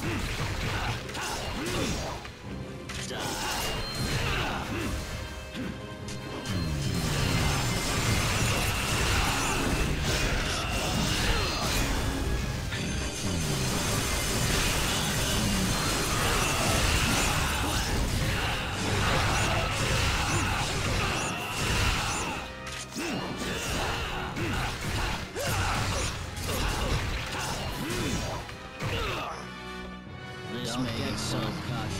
Ah! Gosh, maybe so. Gosh.